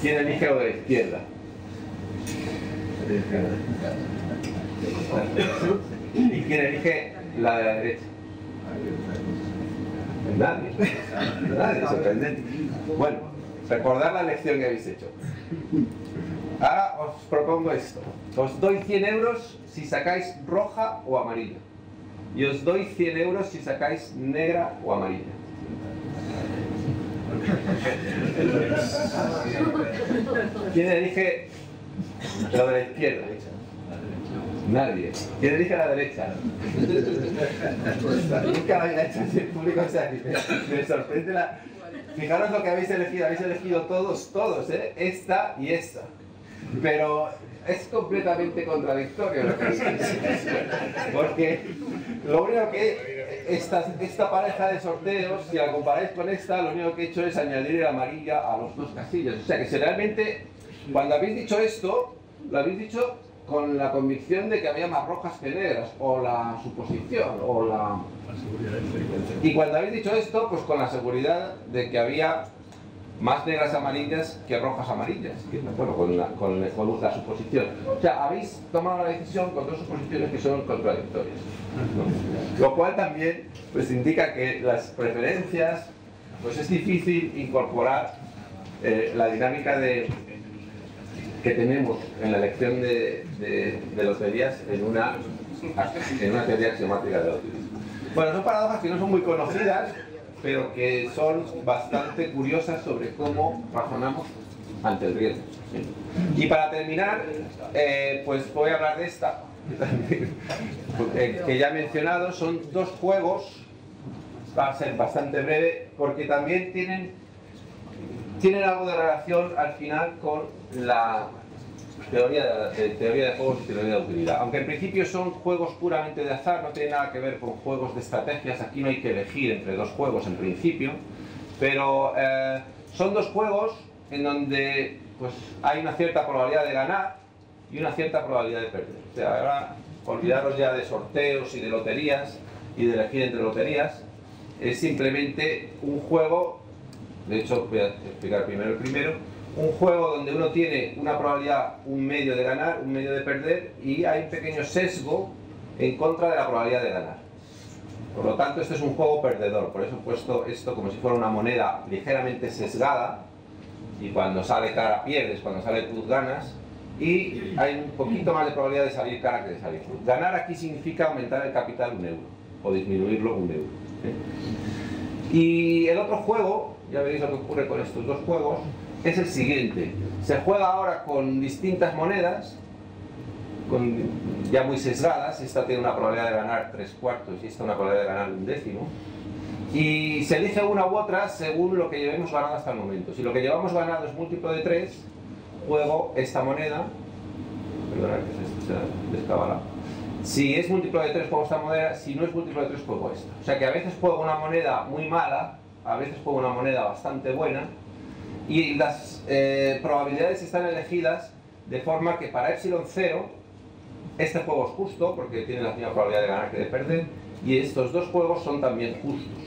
¿Quién elige lo de la izquierda? ¿Y quién elige la de la derecha? Nadie. Nadie, sorprendente. Bueno, recordad la lección que habéis hecho. Ahora os propongo esto. Os doy 100 euros si sacáis roja o amarilla. Y os doy 100 euros si sacáis negra o amarilla. ¿Quién elige lo de la izquierda? Nadie. ¿Quién elige la derecha? (laughs) Nunca lo había hecho así en público, o sea, me, sorprende la... fijaros lo que habéis elegido, habéis elegido todos, todos, ¿eh? esta y esta. Pero es completamente contradictorio lo que dices. Porque lo único que esta, esta pareja de sorteos, si la comparáis con esta, lo único que he hecho es añadir la amarilla a los dos casillos. O sea que si realmente, cuando habéis dicho esto, lo habéis dicho con la convicción de que había más rojas que negras, o la suposición, o la... Y cuando habéis dicho esto, pues con la seguridad de que había más negras amarillas que rojas amarillas, bueno, con la, con, la suposición. O sea, habéis tomado la decisión con dos suposiciones que son contradictorias. Lo cual también pues, indica que las preferencias, pues es difícil incorporar eh, la dinámica de, que tenemos en la elección de, de, loterías en una, en una teoría axiomática de loterías. Bueno, son paradojas que no son muy conocidas, pero que son bastante curiosas sobre cómo razonamos ante el riesgo. Y para terminar, eh, pues voy a hablar de esta, (laughs) que ya he mencionado, son dos juegos, va a ser bastante breve, porque también tienen, tienen algo de relación al final con la teoría de, teoría de juegos y teoría de utilidad. Aunque en principio son juegos puramente de azar, no tiene nada que ver con juegos de estrategias, aquí no hay que elegir entre dos juegos en principio, pero eh, son dos juegos en donde pues, hay una cierta probabilidad de ganar y una cierta probabilidad de perder. O sea, ahora olvidaros ya de sorteos y de loterías y de elegir entre loterías, es simplemente un juego, de hecho voy a explicar primero el primero, un juego donde uno tiene una probabilidad, un medio de ganar, un medio de perder y hay un pequeño sesgo en contra de la probabilidad de ganar. Por lo tanto, este es un juego perdedor, por eso he puesto esto como si fuera una moneda ligeramente sesgada y cuando sale cara pierdes, cuando sale cruz ganas y hay un poquito más de probabilidad de salir cara que de salir cruz. Ganar aquí significa aumentar el capital un euro o disminuirlo un euro. Y el otro juego, ya veréis lo que ocurre con estos dos juegos, es el siguiente. Se juega ahora con distintas monedas, ya muy sesgadas. Esta tiene una probabilidad de ganar tres cuartos y esta una probabilidad de ganar un décimo. Y se elige una u otra según lo que llevemos ganado hasta el momento. Si lo que llevamos ganado es múltiplo de 3, juego esta moneda. Perdona que se descabala. Si es múltiplo de 3, juego esta moneda. Si no es múltiplo de 3, juego esta. O sea que a veces juego una moneda muy mala, a veces juego una moneda bastante buena y las eh, probabilidades están elegidas de forma que para epsilon 0 este juego es justo porque tiene la misma probabilidad de ganar que de perder y estos dos juegos son también justos.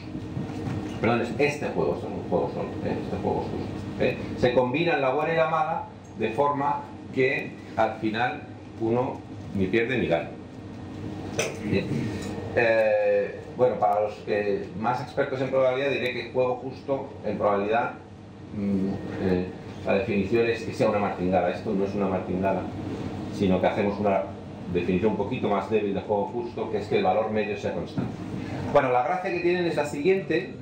Perdón, este juego es un juego ¿eh? este juego es justo. ¿eh? Se combinan la buena y la mala de forma que al final uno ni pierde ni gana. Bueno, para los más expertos en probabilidad diré que juego justo en probabilidad Mm, eh, la definición es que sea una martingala. Esto no es una martingala, sino que hacemos una definición un poquito más débil de juego justo, que es que el valor medio sea constante. Bueno, la gracia que tienen es la siguiente.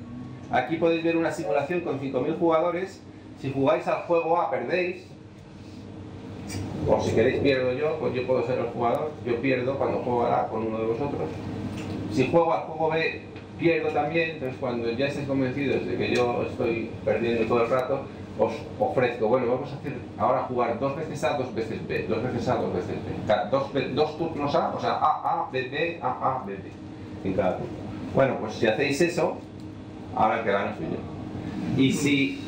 Aquí podéis ver una simulación con 5.000 jugadores. Si jugáis al juego A, perdéis. O si queréis pierdo yo, pues yo puedo ser el jugador. Yo pierdo cuando juego A con uno de vosotros. Si juego al juego B, pierdo también, entonces cuando ya estéis convencidos de que yo estoy perdiendo todo el rato, os ofrezco, bueno, vamos a hacer ahora jugar dos veces A, dos veces B, dos veces A, dos veces B. dos, dos turnos A, o sea, A, A, B, B, A, A, B, B, en cada turno. Bueno, pues si hacéis eso, ahora el que gana soy yo. Y si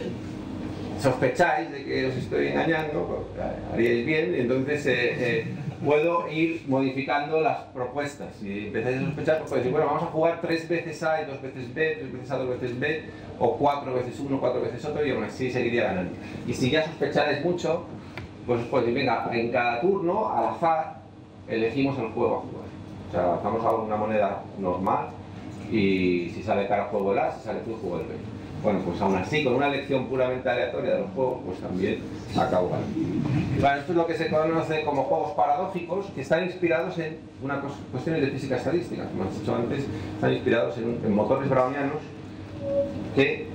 sospecháis de que os estoy engañando, pues, haríais bien, entonces eh, eh, puedo ir modificando las propuestas. Si empezáis a sospechar, pues decir, bueno, vamos a jugar tres veces A y dos veces B, tres veces A, dos veces B, o cuatro veces uno, cuatro veces otro, y aún así seguiría ganando. Y si ya sospecháis mucho, pues decir, venga, en cada turno, al azar, elegimos el juego a jugar. O sea, lanzamos a una moneda normal, y si sale cara juego el A, si sale cruz juego el B. Bueno, pues aún así, con una elección puramente aleatoria de los juegos, pues también acabo ganando. esto es lo que se conoce como juegos paradójicos, que están inspirados en una cuestiones de física estadística, como he dicho antes, están inspirados en, motores brownianos que,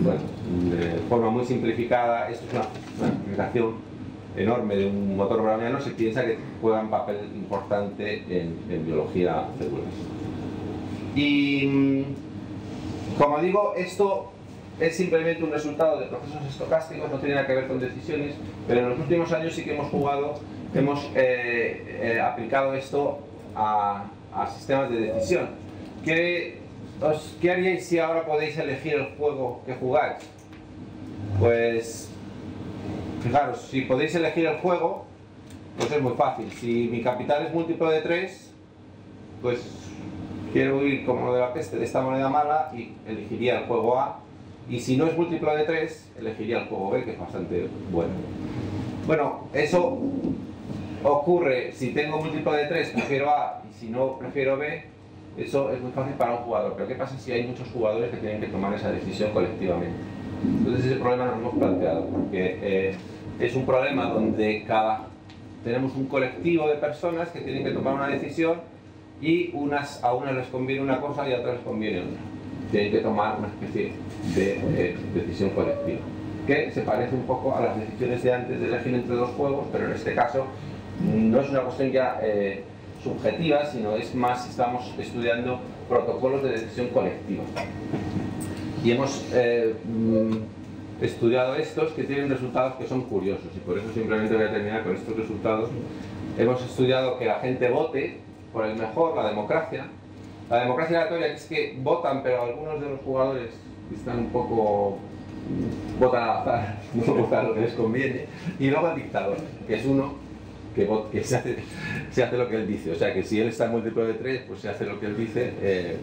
bueno, de forma muy simplificada, esto es una, aplicación enorme de un motor browniano, se piensa que juega un papel importante en, en biología celular. Y, mm, como digo, esto es simplemente un resultado de procesos estocásticos, no tiene nada que ver con decisiones, pero en los últimos años sí que hemos jugado, hemos eh, eh, aplicado esto a, sistemas de decisión. ¿Qué, os, ¿Qué haríais si ahora podéis elegir el juego que jugáis? Pues, fijaros, si podéis elegir el juego, pues es muy fácil. Si mi capital es múltiplo de 3, pues quiero ir como de la peste de esta moneda mala y elegiría el juego A. Y si no es múltiplo de 3, elegiría el juego B, que es bastante bueno. Bueno, eso ocurre si tengo múltiplo de 3, prefiero A, y si no, prefiero B. Eso es muy fácil para un jugador. Pero ¿qué pasa si hay muchos jugadores que tienen que tomar esa decisión colectivamente? Entonces ese problema nos hemos planteado, porque eh, es un problema donde cada tenemos un colectivo de personas que tienen que tomar una decisión y unas, a unas les conviene una cosa y a otras les conviene otra. Tienen que tomar una especie de eh, decisión colectiva, que se parece un poco a las decisiones de antes de elegir entre dos juegos, pero en este caso no es una cuestión ya eh, subjetiva, sino es más, estamos estudiando protocolos de decisión colectiva. Y hemos eh, mm, estudiado estos que tienen resultados que son curiosos, y por eso simplemente voy a terminar con estos resultados. Hemos estudiado que la gente vote por el mejor, la democracia. La democracia aleatoria es que votan, pero algunos de los jugadores están un poco votan al (laughs) azar, no votan lo que les conviene. Y luego el dictador, que es uno que, que se, hace, lo que él dice. O sea que si él está en múltiplo de tres, pues se hace lo que él dice. Eh,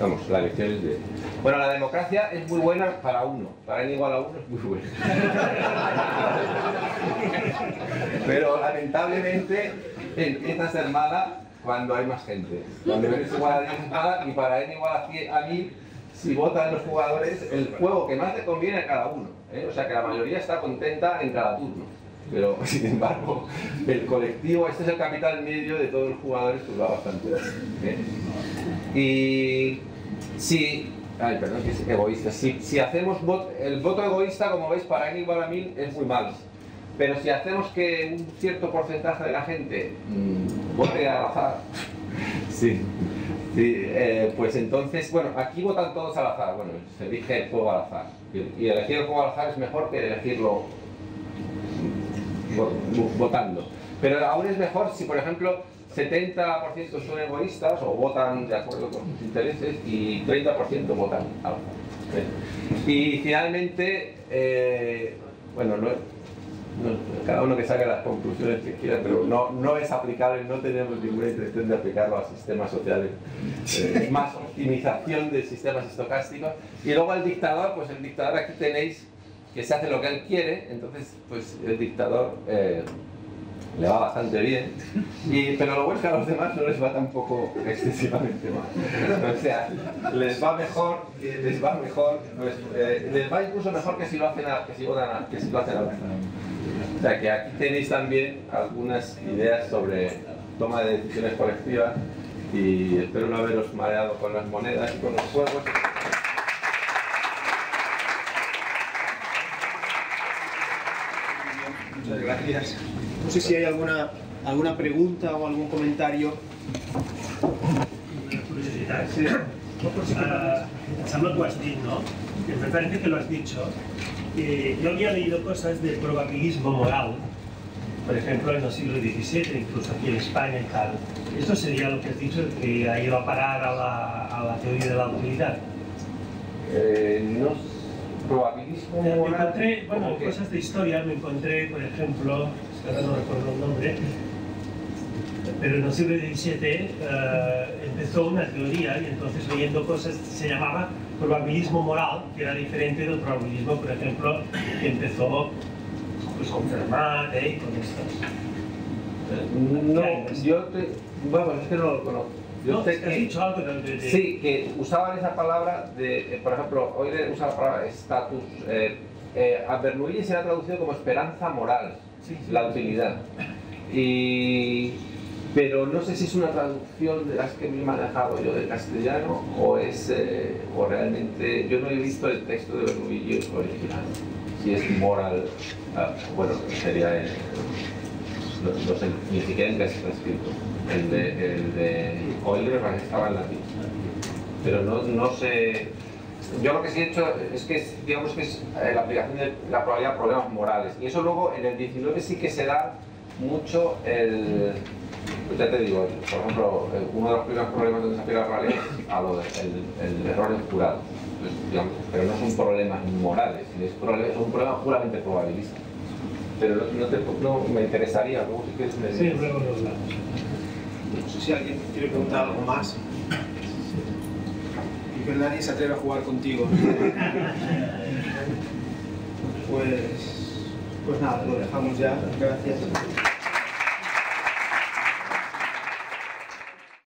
vamos, la elección es de... Bueno, la democracia es muy buena para uno. Para n igual a uno es muy buena. (laughs) Pero lamentablemente empieza a ser mala cuando hay más gente. Cuando n igual a 10 es mala y para n igual a, a 1000 si votan los jugadores el juego que más le conviene a cada uno. ¿eh? O sea que la mayoría está contenta en cada turno. Pero, (laughs) sin embargo, el colectivo, este es el capital medio de todos los jugadores, pues va bastante bien. Y si, ay, perdón, que es egoísta. Si, hacemos el voto egoísta, como veis, para n igual a 1000 es muy malo. Pero si hacemos que un cierto porcentaje de la gente mmm, vote al azar, (laughs) sí, eh, pues entonces, bueno, aquí votan todos al azar, bueno, se elige el juego al azar. Y elegir el juego al azar es mejor que elegirlo votando. Pero aún es mejor si, por ejemplo, 70% son egoístas o votan de acuerdo con sus intereses y 30% votan al azar. Y finalmente, eh, bueno, no, cada uno que saque las conclusiones que quiera, pero no, no es aplicable, no tenemos ninguna intención de aplicarlo a sistemas sociales. Eh, más optimización de sistemas estocásticos. Y luego el dictador, pues el dictador aquí tenéis que se hace lo que él quiere, entonces pues el dictador eh, le va bastante bien, y, pero lo bueno es que a los demás no les va tampoco excesivamente mal. O sea, les va mejor, les va mejor, pues, eh, les va incluso mejor que si lo hacen a, que si votan que si lo hacen a O sea que aquí tenéis también algunas ideas sobre toma de decisiones colectivas y espero no haberos mareado con las monedas y con los juegos. Muchas gracias. No sé si hay alguna, alguna pregunta o algún comentario. Sí. Uh, dit, ¿no? Me parece que lo has dicho. Eh, yo había leído cosas de probabilismo moral, por ejemplo en el siglo XVII, incluso aquí en España y tal. Esto sería lo que has dicho, que ha ido a parar a la, a la teoría de la utilidad. Eh, no probabilismo me encontré, bueno, cosas de historia, me encontré, por ejemplo, ahora no recuerdo el nombre, pero en el siglo XVII eh, empezó una teoría y entonces leyendo cosas se llamaba probabilismo moral, que era diferente del probabilismo, por ejemplo, que empezó pues, con Fermat ¿eh? y con estas. No, yo te, bueno, es que no lo conozco. Yo no, sé que, has dicho algo de, de, Sí, que usaban esa palabra de, eh, por ejemplo, hoy usa la palabra estatus. Eh, eh, a Bernoulli se ha traducido como esperanza moral, la utilidad. Y, pero no sé si es una traducción de las que me he manejado yo del castellano o es eh, o realmente yo no he visto el texto de Bernoulli original. Si es moral, ah, bueno, sería. no, no, sé ni siquiera en qué está escrito el de, el de Euler estaba en latín. Pero no, no sé, yo lo que sí he hecho es que es, digamos que es eh, la aplicación de la probabilidad a problemas morales. Y eso luego en el 19 sí que se da mucho el... ya te digo, por ejemplo, uno de los primeros problemas donde se aplica la probabilidad es a lo del el, error en jurado. Entonces, digamos, pero no son problemas morales, es, problema, es un problema puramente probabilista. Pero no, te, no me interesaría, ¿no? si quieres me Sí, luego lo hablamos. No sé si alguien quiere preguntar algo más. Que nadie se atreve a jugar contigo. Pues, pues nada, lo dejamos ya. Gracias.